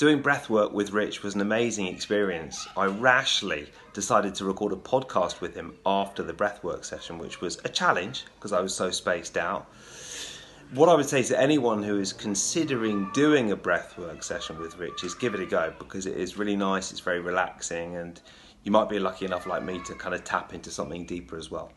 doing breath work with Rich was an amazing experience. I rashly decided to record a podcast with him after the breath work session, which was a challenge because I was so spaced out. What I would say to anyone who is considering doing a breath work session with Rich is give it a go because it is really nice, it's very relaxing, and you might be lucky enough, like me, to kind of tap into something deeper as well.